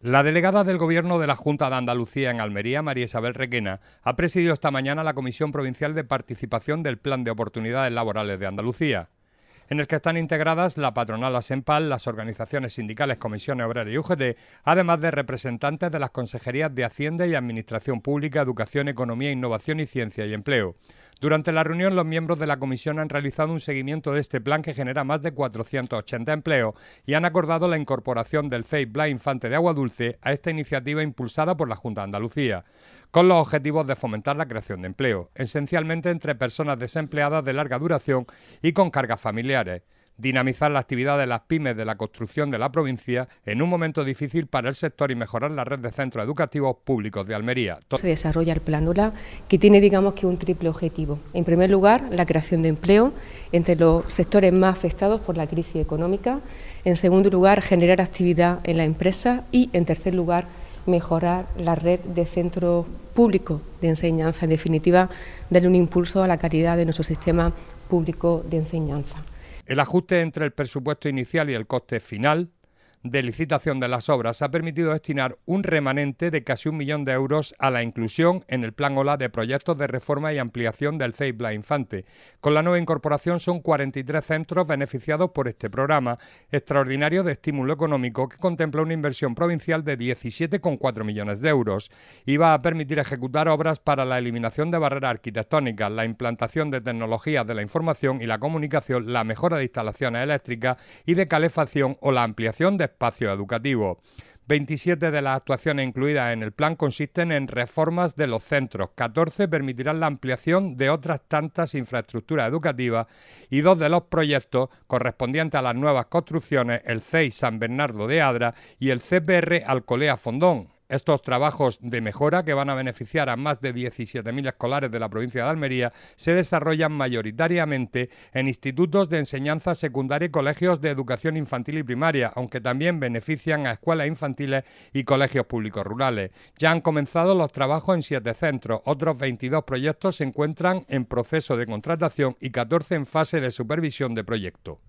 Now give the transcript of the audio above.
La delegada del Gobierno de la Junta de Andalucía en Almería, María Isabel Requena, ha presidido esta mañana la Comisión Provincial de Participación del Plan de Oportunidades Laborales de Andalucía, en el que están integradas la patronal ASEMPAL, las organizaciones sindicales Comisiones Obreras y UGT, además de representantes de las consejerías de Hacienda y Administración Pública, Educación, Economía, Innovación y Ciencia y Empleo. Durante la reunión, los miembros de la comisión han realizado un seguimiento de este plan que genera más de 480 empleos y han acordado la incorporación del FEI Bla Infante de Agua Dulce a esta iniciativa impulsada por la Junta de Andalucía, con los objetivos de fomentar la creación de empleo, esencialmente entre personas desempleadas de larga duración y con cargas familiares dinamizar la actividad de las pymes de la construcción de la provincia en un momento difícil para el sector y mejorar la red de centros educativos públicos de Almería. Se desarrolla el Plan OLA, que tiene, digamos, que un triple objetivo. En primer lugar, la creación de empleo entre los sectores más afectados por la crisis económica. En segundo lugar, generar actividad en la empresa y, en tercer lugar, mejorar la red de centros públicos de enseñanza. En definitiva, darle un impulso a la calidad de nuestro sistema público de enseñanza. El ajuste entre el presupuesto inicial y el coste final de licitación de las obras ha permitido destinar un remanente de casi un millón de euros a la inclusión en el Plan OLA de proyectos de reforma y ampliación del CEIP La Infante. Con la nueva incorporación son 43 centros beneficiados por este programa extraordinario de estímulo económico que contempla una inversión provincial de 17,4 millones de euros y va a permitir ejecutar obras para la eliminación de barreras arquitectónicas, la implantación de tecnologías de la información y la comunicación, la mejora de instalaciones eléctricas y de calefacción o la ampliación de espacio educativo. 27 de las actuaciones incluidas en el plan consisten en reformas de los centros, 14 permitirán la ampliación de otras tantas infraestructuras educativas y dos de los proyectos correspondientes a las nuevas construcciones, el CEI San Bernardo de Adra y el CPR Alcolea Fondón, estos trabajos de mejora, que van a beneficiar a más de 17.000 escolares de la provincia de Almería, se desarrollan mayoritariamente en institutos de enseñanza secundaria y colegios de educación infantil y primaria, aunque también benefician a escuelas infantiles y colegios públicos rurales. Ya han comenzado los trabajos en siete centros, otros 22 proyectos se encuentran en proceso de contratación y 14 en fase de supervisión de proyecto.